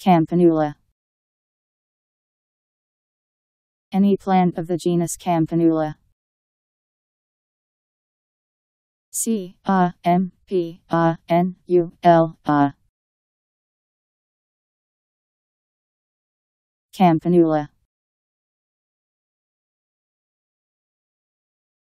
Campanula Any plant of the genus Campanula C A M P A N U L A. Campanula